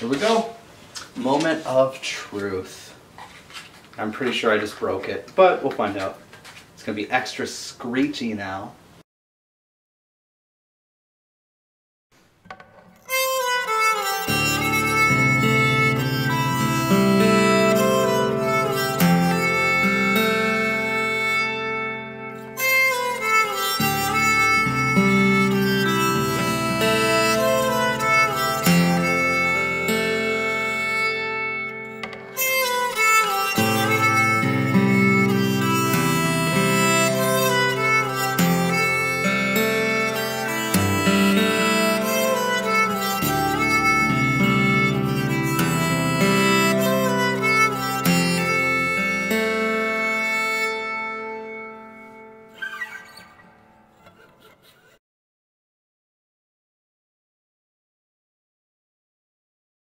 Here we go. Moment of truth. I'm pretty sure I just broke it, but we'll find out. It's gonna be extra screechy now.